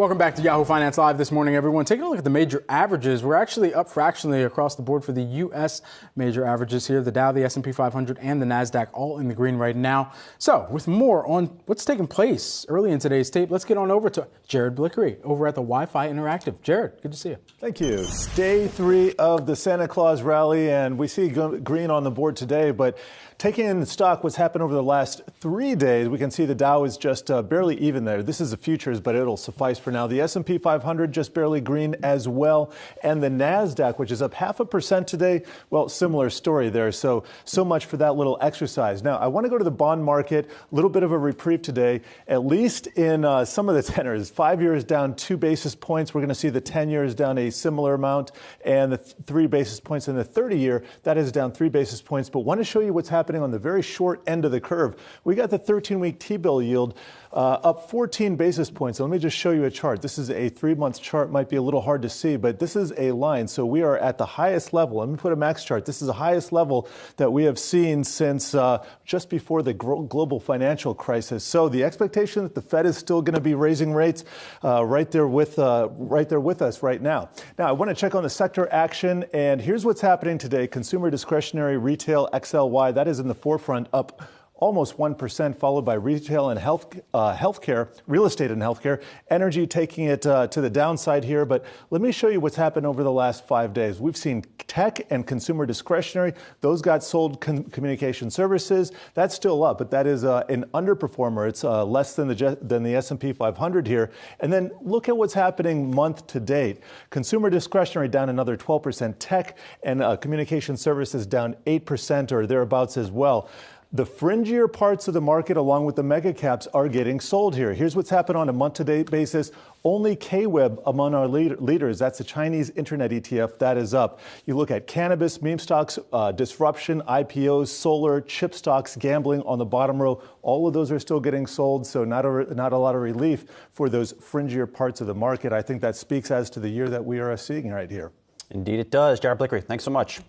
Welcome back to Yahoo Finance Live this morning, everyone. Taking a look at the major averages, we're actually up fractionally across the board for the U.S. major averages here. The Dow, the S&P 500, and the Nasdaq all in the green right now. So, with more on what's taking place early in today's tape, let's get on over to Jared Blikre over at the YF Interactive. Jared, good to see you. Thank you. Day three of the Santa Claus rally, and we see green on the board today, but taking in stock what's happened over the last three days, we can see the Dow is just uh, barely even there. This is the futures, but it'll suffice for now. The S&P 500 just barely green as well, and the Nasdaq, which is up half a percent today. Well, similar story there. So so much for that little exercise. Now I want to go to the bond market. A little bit of a reprieve today, at least in uh, some of the tenors. Five years down two basis points. We're going to see the 10 years down a similar amount, and the th- three basis points in the 30 year that is down three basis points. But want to show you what's happening happening on the very short end of the curve. We got the 13 week T bill yield uh, up 14 basis points. So let me just show you a chart. This is a three month chart, might be a little hard to see, but this is a line. So we are at the highest level. Let me put a max chart. This is the highest level that we have seen since uh, just before the global financial crisis. So the expectation that the Fed is still going to be raising rates uh, right there with uh, right there with us right now. Now I want to check on the sector action, and here's what's happening today: consumer discretionary, retail, XLY. That is in the forefront, up almost 1%, followed by retail and health, uh, healthcare, real estate and healthcare, energy taking it uh, to the downside here. But let me show you what's happened over the last five days. We've seen tech and consumer discretionary, those got sold con- communication services. That's still up, but that is uh, an underperformer. It's uh, less than the, than the S&P 500 here. And then look at what's happening month to date. Consumer discretionary down another 12%, tech and uh, communication services down 8% or thereabouts as well. The fringier parts of the market, along with the mega caps, are getting sold here. Here's what's happened on a month to date basis. Only KWEB among our lead- leaders, that's the Chinese internet ETF, that is up. You look at cannabis, meme stocks, uh, disruption, IPOs, solar, chip stocks, gambling on the bottom row. All of those are still getting sold, so not a, not a lot of relief for those fringier parts of the market. I think that speaks as to the year that we are seeing right here. Indeed, it does. Jared Blikre, thanks so much.